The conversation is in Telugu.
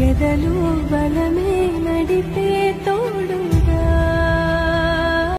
ఎదలు బలమే నడిపే తో